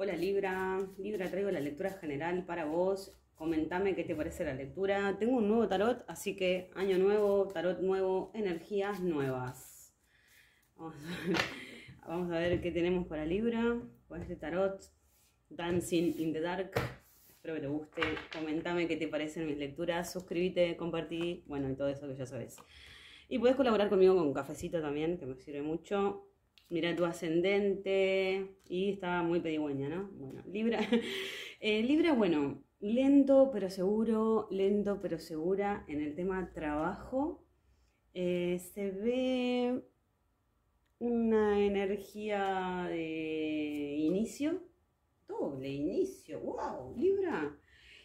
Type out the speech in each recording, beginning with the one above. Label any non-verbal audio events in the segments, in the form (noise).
Hola Libra, Libra traigo la lectura general para vos. Comentame qué te parece la lectura. Tengo un nuevo tarot, así que año nuevo, tarot nuevo, energías nuevas. Vamos a ver, (laughs) qué tenemos para Libra con este tarot. Dancing in the Dark. Espero que te guste. Comentame qué te parecen mis lecturas. Suscríbete, compartí, bueno, y todo eso que ya sabes. Y puedes colaborar conmigo con un cafecito también, que me sirve mucho. Mira tu ascendente. Y está muy pedigüeña, ¿no? Bueno, Libra. (laughs) Eh, Libra, bueno, lento pero seguro, lento pero segura en el tema trabajo. Eh, se ve una energía de inicio, doble inicio. ¡Wow! Libra.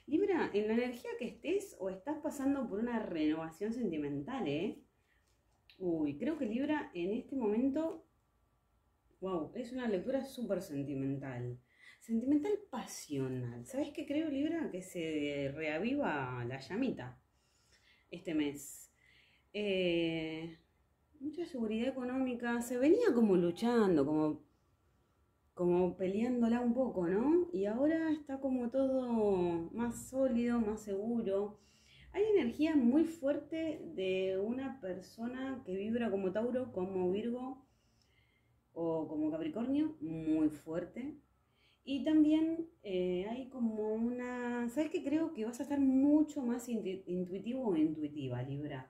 Libra, en la energía que estés o estás pasando por una renovación sentimental, ¿eh? Uy, creo que Libra en este momento, wow, es una lectura súper sentimental. Sentimental pasional. ¿Sabes qué creo, Libra? Que se reaviva la llamita este mes. Eh, mucha seguridad económica. Se venía como luchando, como, como peleándola un poco, ¿no? Y ahora está como todo más sólido, más seguro. Hay energía muy fuerte de una persona que vibra como Tauro, como Virgo o como Capricornio, muy fuerte. Y también eh, hay como una, ¿sabes qué? Creo que vas a estar mucho más intuitivo o intuitiva, Libra.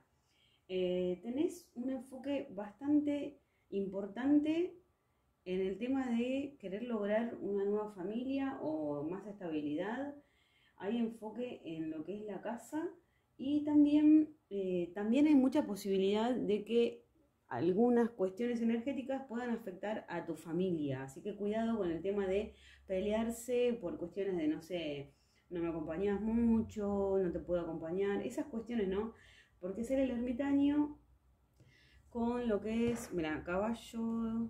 Eh, tenés un enfoque bastante importante en el tema de querer lograr una nueva familia o más estabilidad. Hay enfoque en lo que es la casa y también, eh, también hay mucha posibilidad de que algunas cuestiones energéticas puedan afectar a tu familia. Así que cuidado con el tema de pelearse por cuestiones de, no sé, no me acompañas mucho, no te puedo acompañar, esas cuestiones, ¿no? Porque ser el ermitaño con lo que es, mira, caballo,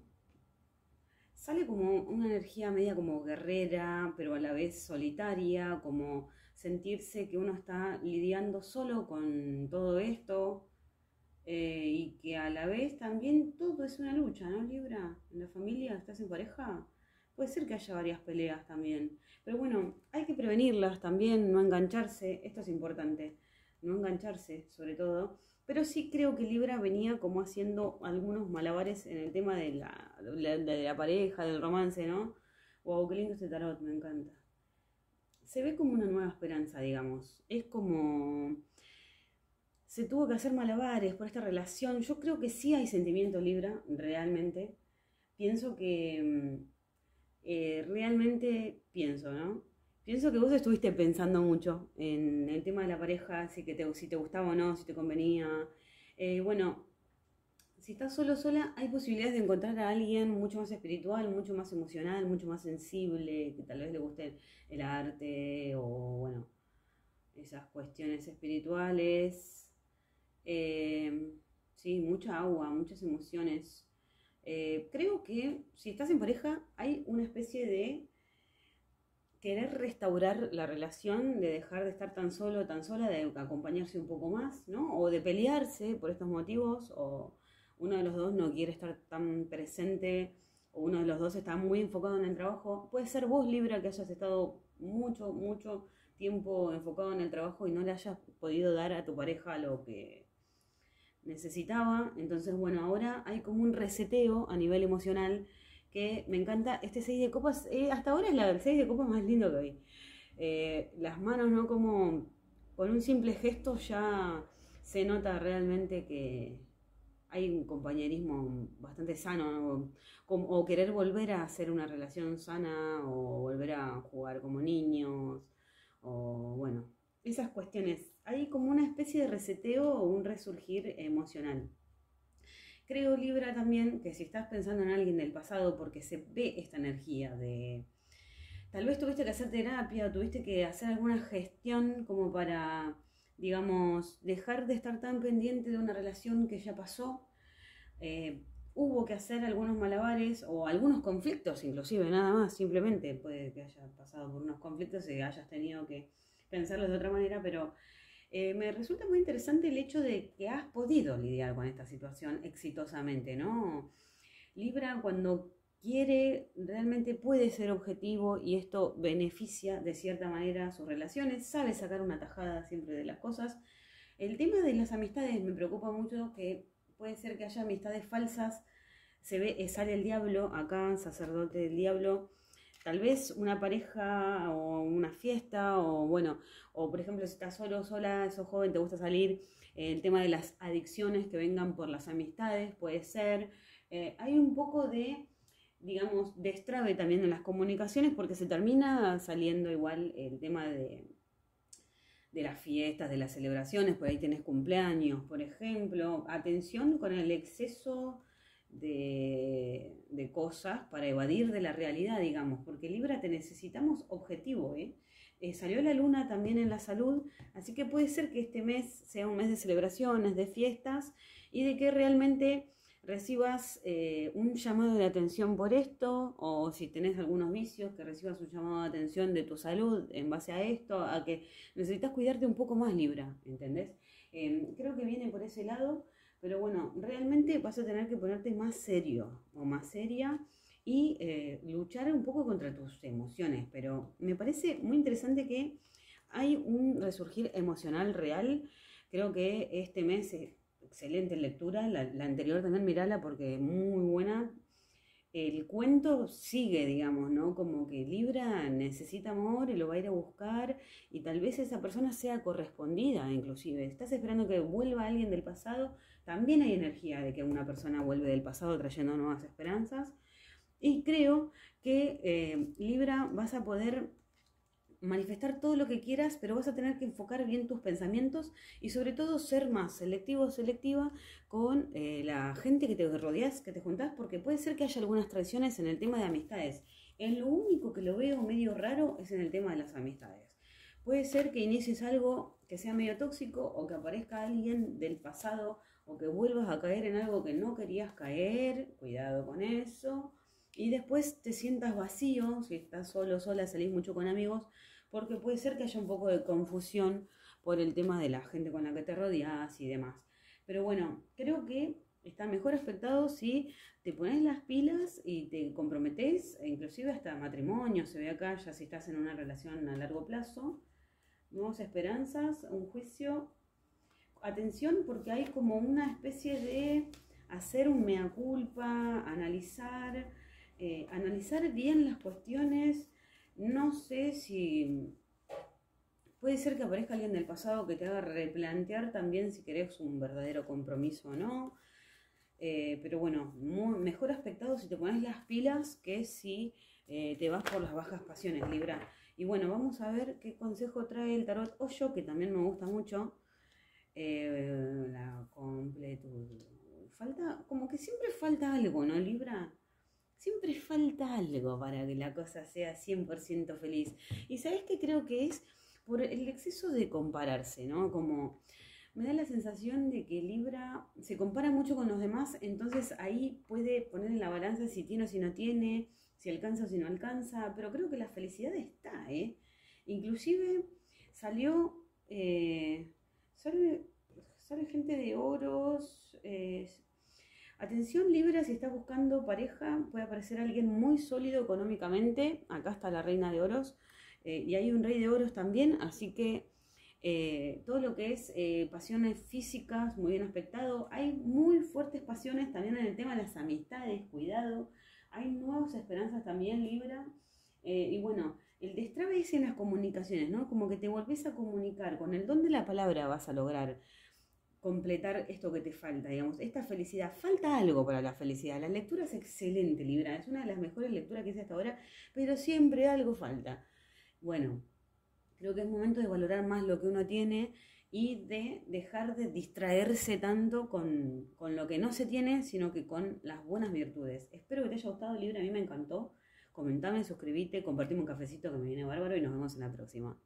sale como una energía media como guerrera, pero a la vez solitaria, como sentirse que uno está lidiando solo con todo esto eh, a la vez también todo es una lucha, ¿no, Libra? En la familia, estás en pareja, puede ser que haya varias peleas también. Pero bueno, hay que prevenirlas también, no engancharse, esto es importante, no engancharse sobre todo. Pero sí creo que Libra venía como haciendo algunos malabares en el tema de la, de la pareja, del romance, ¿no? Wow, qué lindo este tarot, me encanta se ve como una nueva esperanza, digamos. Es como se tuvo que hacer malabares por esta relación. Yo creo que sí hay sentimiento Libra, realmente. Pienso que mm, eh, realmente pienso, ¿no? Pienso que vos estuviste pensando mucho en el tema de la pareja, si, que te, si te gustaba o no, si te convenía. Eh, bueno, si estás solo sola, hay posibilidades de encontrar a alguien mucho más espiritual, mucho más emocional, mucho más sensible, que tal vez le guste el arte o, bueno, esas cuestiones espirituales. Eh, sí, mucha agua, muchas emociones. Eh, creo que si estás en pareja, hay una especie de querer restaurar la relación, de dejar de estar tan solo, tan sola, de acompañarse un poco más, ¿no? O de pelearse por estos motivos, o uno de los dos no quiere estar tan presente o uno de los dos está muy enfocado en el trabajo, puede ser vos, Libra, que hayas estado mucho, mucho tiempo enfocado en el trabajo y no le hayas podido dar a tu pareja lo que necesitaba. Entonces, bueno, ahora hay como un reseteo a nivel emocional que me encanta. Este 6 de copas, eh, hasta ahora es la, el 6 de copas más lindo que vi. Eh, las manos, ¿no? Como con un simple gesto ya se nota realmente que, hay un compañerismo bastante sano, o, querer volver a hacer una relación sana, o volver a jugar como niños, o bueno, esas cuestiones. Hay como una especie de reseteo o un resurgir emocional. Creo, Libra, también que si estás pensando en alguien del pasado, porque se ve esta energía de... Tal vez tuviste que hacer terapia, tuviste que hacer alguna gestión como para digamos, dejar de estar tan pendiente de una relación que ya pasó. Eh, hubo que hacer algunos malabares o algunos conflictos, inclusive nada más, simplemente puede que hayas pasado por unos conflictos y hayas tenido que pensarlos de otra manera, pero eh, me resulta muy interesante el hecho de que has podido lidiar con esta situación exitosamente, ¿no? Libra, cuando quiere, realmente puede ser objetivo y esto beneficia de cierta manera sus relaciones, sabe sacar una tajada siempre de las cosas. El tema de las amistades me preocupa mucho que puede ser que haya amistades falsas, se ve, eh, sale el diablo acá, sacerdote del diablo, tal vez una pareja o una fiesta o bueno, o por ejemplo si estás solo, sola, sos joven, te gusta salir, el tema de las adicciones que vengan por las amistades puede ser, eh, hay un poco de digamos, destrabe también en las comunicaciones porque se termina saliendo igual el tema de, de las fiestas, de las celebraciones, por ahí tenés cumpleaños, por ejemplo. Atención con el exceso de, cosas para evadir de la realidad, digamos, porque Libra te necesitamos objetivo, ¿eh? ¿eh? Salió la luna también en la salud, así que puede ser que este mes sea un mes de celebraciones, de fiestas y de que realmente recibas eh, un llamado de atención por esto, o si tenés algunos vicios, que recibas un llamado de atención de tu salud en base a esto, a que necesitas cuidarte un poco más, Libra, ¿entendés? Em, creo que viene por ese lado, pero bueno, realmente vas a tener que ponerte más serio o más seria y eh, luchar un poco contra tus emociones, pero me parece muy interesante que hay un resurgir emocional real. Creo que este mes excelente lectura, la, anterior también mirala porque muy buena. El cuento sigue, digamos, ¿no? Como que Libra necesita amor y lo va a ir a buscar y tal vez esa persona sea correspondida, inclusive. Estás esperando que vuelva alguien del pasado, también hay energía de que una persona vuelve del pasado trayendo nuevas esperanzas. Y creo que eh, Libra vas a poder manifestar todo lo que quieras, pero vas a tener que enfocar bien tus pensamientos y sobre todo ser más selectivo o selectiva con eh, la gente que te rodeas, que te juntás, porque puede ser que haya algunas traiciones en el tema de amistades. En lo único que lo veo medio raro es en el tema de las amistades. Puede ser que inicies algo que sea medio tóxico o que aparezca alguien del pasado o que vuelvas a caer en algo que no querías caer, cuidado con eso. Y después te sientas vacío, si estás solo, sola, salís mucho con amigos, porque puede ser que haya un poco de confusión por el tema de la gente con la que te rodeas y demás. Pero bueno, creo que está mejor afectado si te pones las pilas y te comprometes, e inclusive hasta matrimonio, se ve acá, ya si estás en una relación a largo plazo, nuevas esperanzas, un juicio. Atención porque hay como una especie de hacer un mea culpa, analizar, eh, analizar bien las cuestiones no sé si puede ser que aparezca alguien del pasado que te haga replantear también si querés un verdadero compromiso o no. Eh, pero bueno, mejor aspectado si te pones las pilas que si eh, te vas por las bajas pasiones, Libra. Y bueno, vamos a ver qué consejo trae el tarot Oyo, que también me gusta mucho. Eh, la completud. Falta, como que siempre falta algo, ¿no, Libra? Siempre falta algo para que la cosa sea 100% feliz. Y sabes que creo que es por el exceso de compararse, ¿no? Como me da la sensación de que Libra se compara mucho con los demás, entonces ahí puede poner en la balanza si tiene o si no tiene, si alcanza o si no alcanza, pero creo que la felicidad está, ¿eh? Inclusive salió, eh, sale, gente de oros, eh, Atención Libra, si estás buscando pareja, puede aparecer alguien muy sólido económicamente. Acá está la reina de oros eh, y hay un rey de oros también, así que eh, todo lo que es eh, pasiones físicas, muy bien aspectado. Hay muy fuertes pasiones también en el tema de las amistades, cuidado. Hay nuevas esperanzas también, Libra. y bueno, el destrabe es en las comunicaciones, ¿no? Como que te volvés a comunicar, con el don de la palabra vas a lograr completar esto que te falta, digamos, esta felicidad. Falta algo para la felicidad. La lectura es excelente, Libra, es una de las mejores lecturas que hice hasta ahora, pero siempre algo falta. Bueno, creo que es momento de valorar más lo que uno tiene y de dejar de distraerse tanto con, con lo que no se tiene, sino que con las buenas virtudes. Espero que te haya gustado el libro, a mí me encantó. Comentame, suscríbete, compartime un cafecito que me viene bárbaro y nos vemos en la próxima.